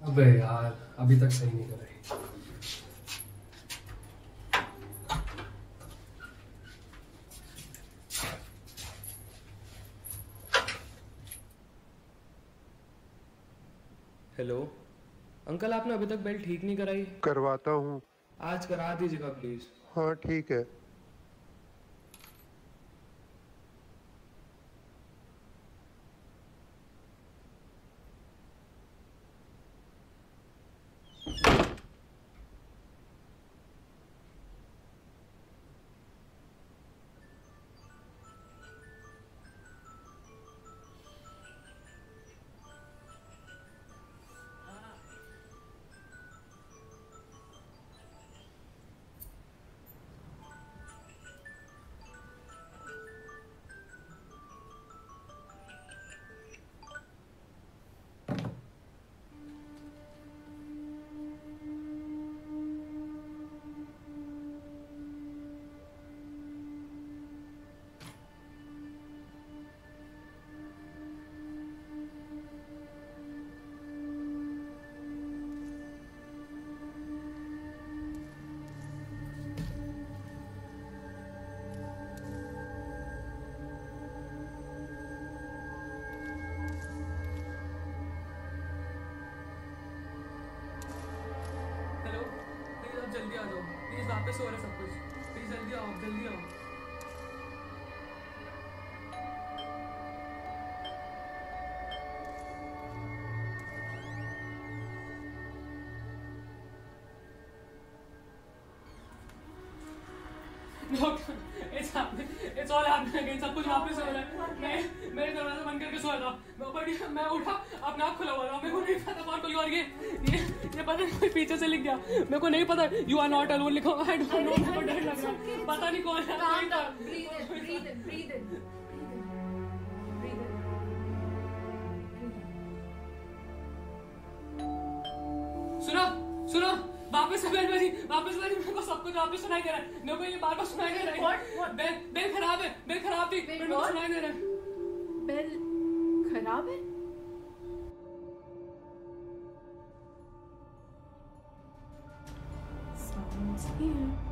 अबे यार अभी तक सही नहीं कर। रही हेलो अंकल आपने अभी तक बेल्ट ठीक नहीं कराई? करवाता हूँ। आज करा दीजिएगा प्लीज़ हाँ ठीक है। जल्दी आ जाओ। प्लीज़ वापस हो रहा है सब कुछ। प्लीज़ जल्दी आओ जल्दी आओ। Happening. It's all सब कुछ वापस हो रहा है। मैं मेरे दरवाज़ा बंद करके सोया था। मैं बट मैं उठा अपना आँख खुला हुआ था मेरे को नहीं पता कौन कोई और ये ये ये पता नहीं कोई पीछे से लिख गया। मेरे को नहीं पता यू आर नॉट अलोन लिखा। आई डोंट नो मेरे को डर लग रहा है। पता नहीं कौन है। In. Breathe in. सुनो सुनो वापस से बेल बजी वापस बजी मेरे को सब कुछ वापस सुनाई दे रहा है। मेरे को ये बार बार सुनाई दे रहा है। बेल खराब है बेल खराब थी मेरे को सुनाई दे रहा है। बेल खराब है Someone's here.